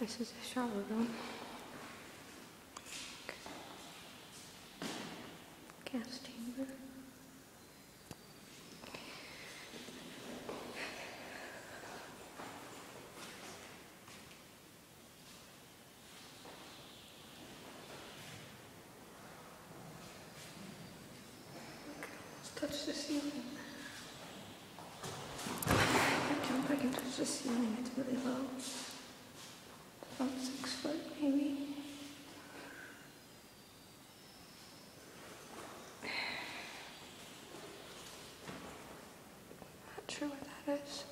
This is a shower room. Gas chamber. Touch the ceiling. I jump, I can touch the ceiling. It's really low. About six foot, maybe. Not sure what that is.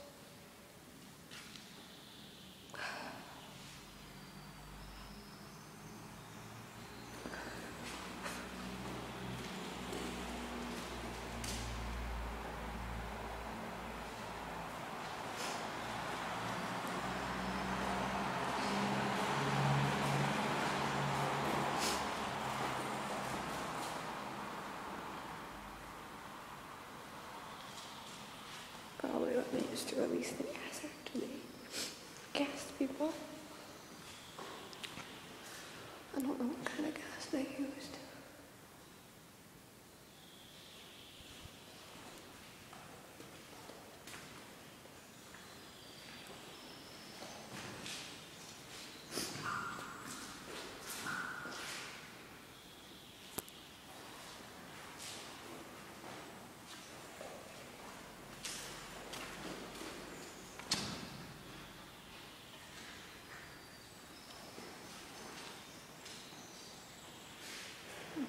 They used to release the gas after they gassed people. I don't know what kind of gas they used.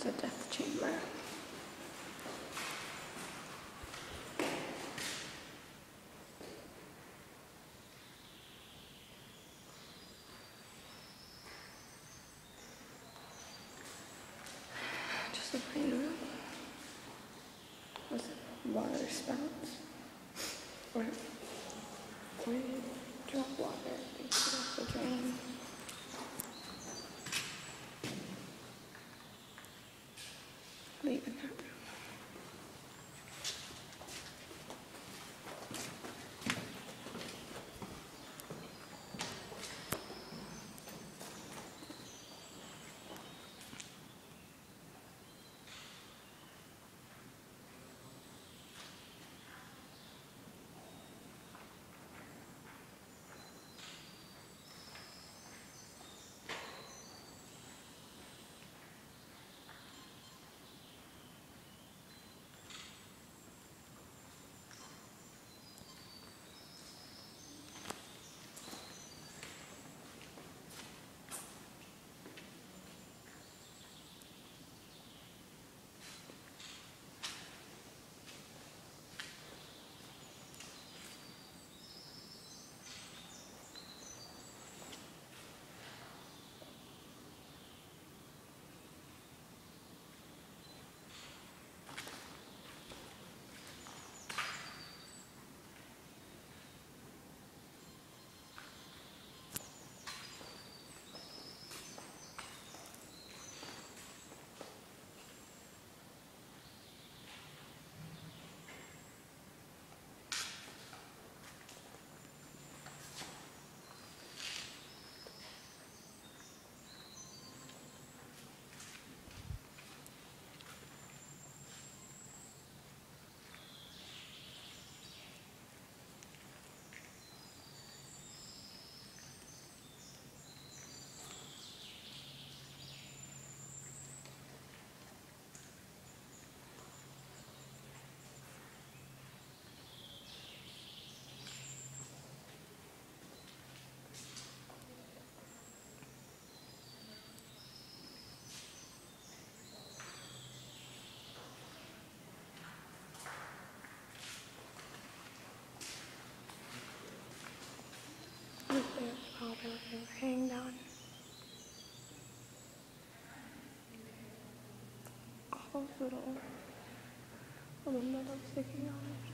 A death chamber. Just a plain room. Was it water spouts? Or where you drop water powder and hang down. All those little, metal sticking out.